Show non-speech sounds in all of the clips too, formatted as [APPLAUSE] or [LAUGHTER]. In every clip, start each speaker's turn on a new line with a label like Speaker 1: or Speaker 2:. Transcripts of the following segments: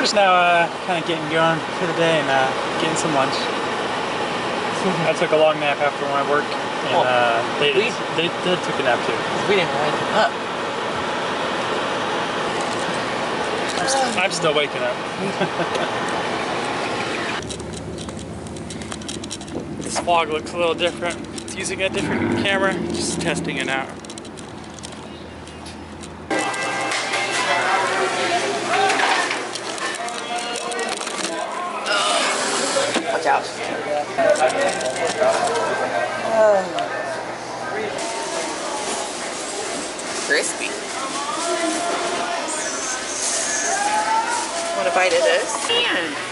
Speaker 1: we're just now uh, kind of getting going for the day and uh, getting some lunch. [LAUGHS] I took a long nap after my work, and
Speaker 2: Well,
Speaker 1: uh, they,
Speaker 2: we-
Speaker 1: they, they took a nap too.
Speaker 2: We didn't wake up.
Speaker 1: I'm, st- I'm still waking up. [LAUGHS] this vlog looks a little different. It's using a different camera, just testing it out.
Speaker 2: Out. Crispy. Want a bite of this? And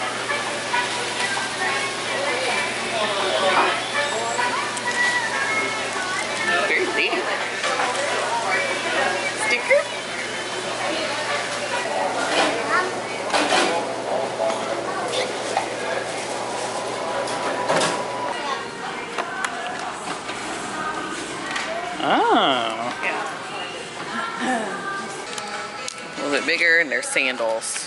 Speaker 1: Oh.
Speaker 2: Yeah. A little bit bigger, and they're sandals.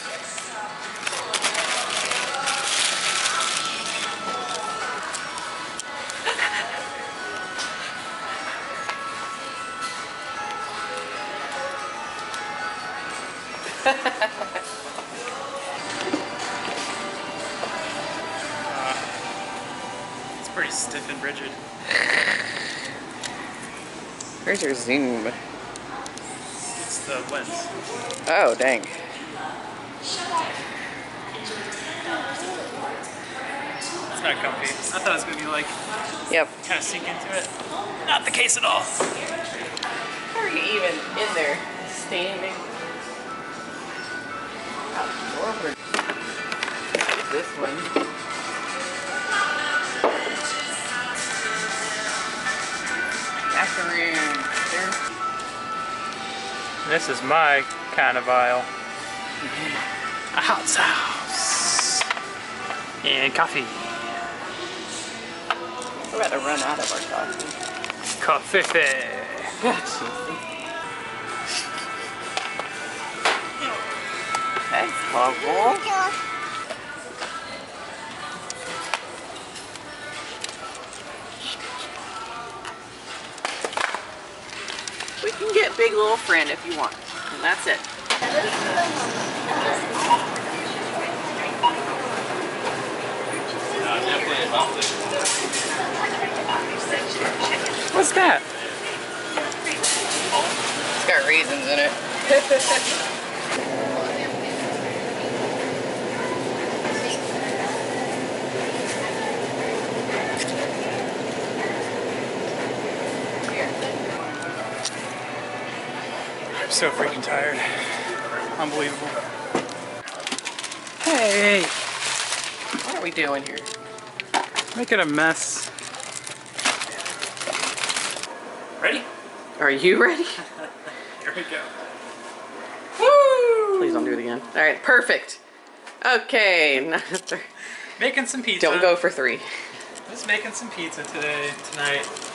Speaker 1: It's pretty stiff and rigid. [LAUGHS]
Speaker 2: Where's your zoom?
Speaker 1: It's the lens.
Speaker 2: Oh, dang.
Speaker 1: It's not comfy. I thought it was gonna be like
Speaker 2: Yep.
Speaker 1: kind of sink into it. Not the case at all.
Speaker 2: How are you even in there standing? Outdoor. This one.
Speaker 1: This is my kind of aisle. A hot sauce. And coffee.
Speaker 2: We're about to run out of our coffee.
Speaker 1: Coffee. [LAUGHS]
Speaker 2: Thanks, Bubble. We can get Big Little Friend if you want. And that's it.
Speaker 1: What's that?
Speaker 2: It's got raisins in it. [LAUGHS]
Speaker 1: I'm so freaking tired. Unbelievable. Hey,
Speaker 2: What are we doing here?
Speaker 1: making a mess. Ready?
Speaker 2: Are you ready? [LAUGHS]
Speaker 1: Here we go.
Speaker 2: Woo! Please don't do it again. All right, perfect. Okay, [LAUGHS]
Speaker 1: Making some pizza.
Speaker 2: don't go for three.
Speaker 1: Just making some pizza today, tonight.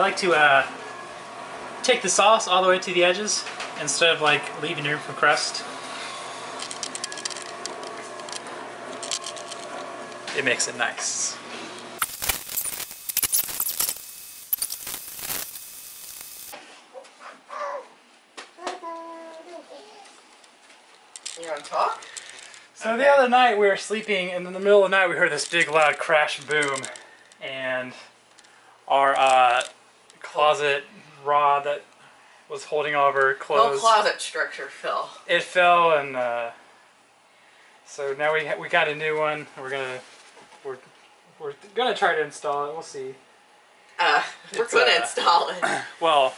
Speaker 1: I like to uh, take the sauce all the way to the edges instead of like leaving room for crust. It makes it nice.
Speaker 2: You want to talk?
Speaker 1: So the other night we were sleeping, and in the middle of the night we heard this big loud crash boom, and our uh, closet rod that was holding all of our
Speaker 2: Whole
Speaker 1: clothes,
Speaker 2: closet structure fell.
Speaker 1: it fell, and uh, so now we ha- we got a new one. We're gonna we're we're gonna try to install it. We'll see.
Speaker 2: Uh, we're
Speaker 1: It's,
Speaker 2: gonna
Speaker 1: uh,
Speaker 2: install it. [COUGHS]
Speaker 1: Well,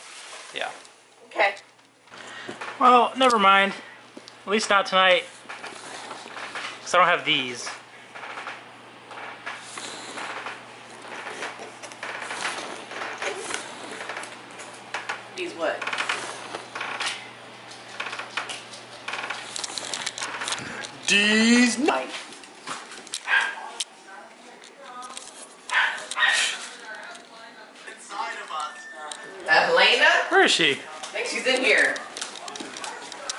Speaker 1: yeah.
Speaker 2: Okay.
Speaker 1: Well, never mind. At least not tonight. Cause I don't have these.
Speaker 2: what?
Speaker 1: These
Speaker 2: night. Elena?
Speaker 1: Where is she?
Speaker 2: I think she's in here.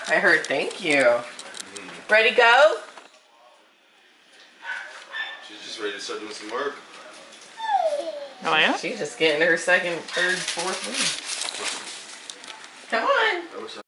Speaker 2: I heard thank you. Hmm. Ready to go?
Speaker 3: She's just ready to start doing some work.
Speaker 1: Oh yeah?
Speaker 2: She's just getting her second, third, fourth win.